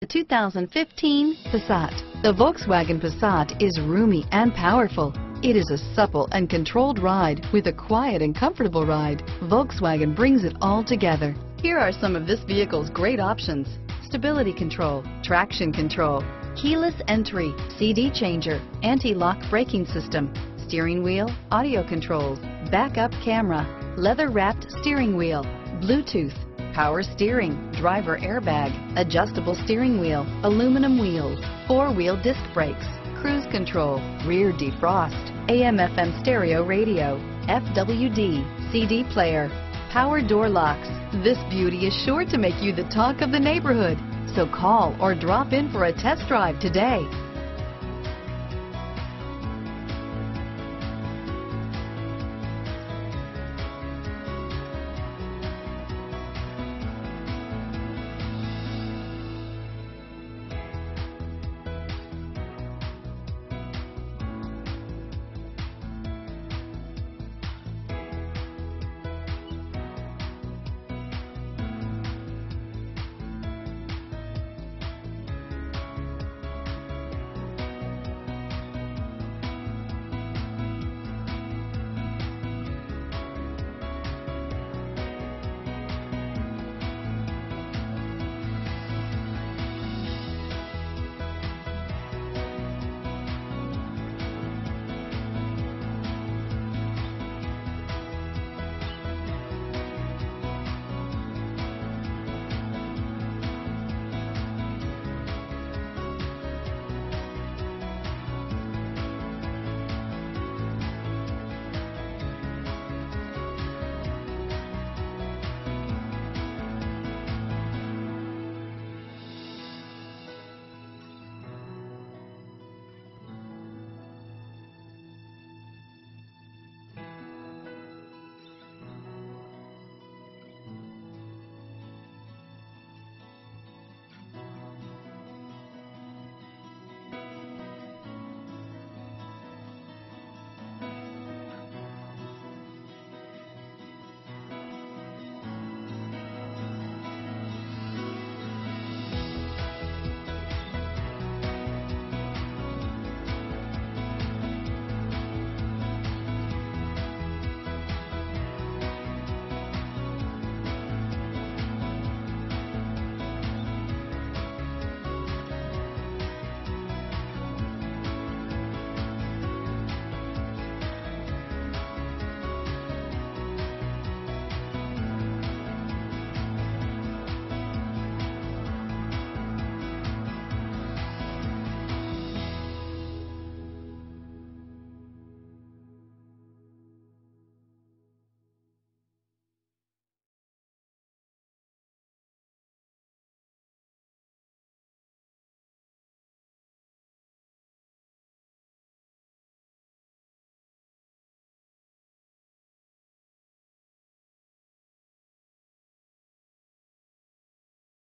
The 2015 Passat. The Volkswagen Passat is roomy and powerful. It is a supple and controlled ride with a quiet and comfortable ride. Volkswagen brings it all together. Here are some of this vehicle's great options. Stability control, traction control, keyless entry, CD changer, anti-lock braking system, steering wheel, audio controls, backup camera, leather wrapped steering wheel, Bluetooth, power steering, driver airbag, adjustable steering wheel, aluminum wheels, four-wheel disc brakes, cruise control, rear defrost, AM FM stereo radio, FWD, CD player, power door locks. This beauty is sure to make you the talk of the neighborhood. So call or drop in for a test drive today.